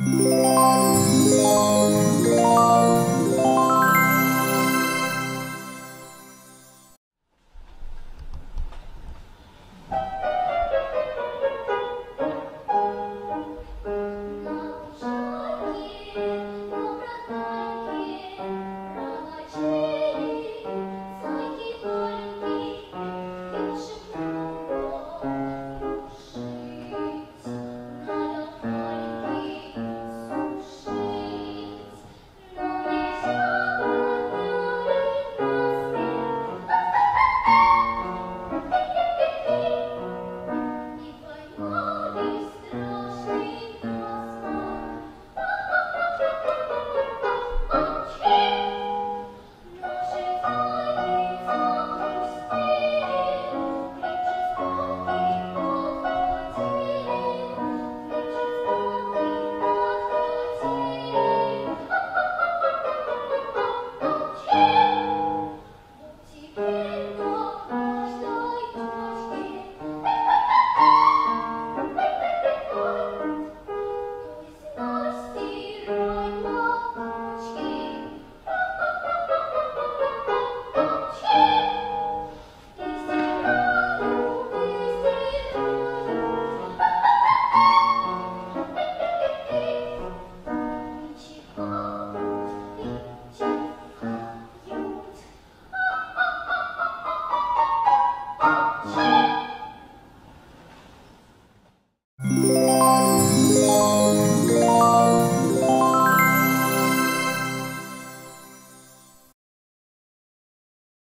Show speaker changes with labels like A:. A: Yeah. Mm.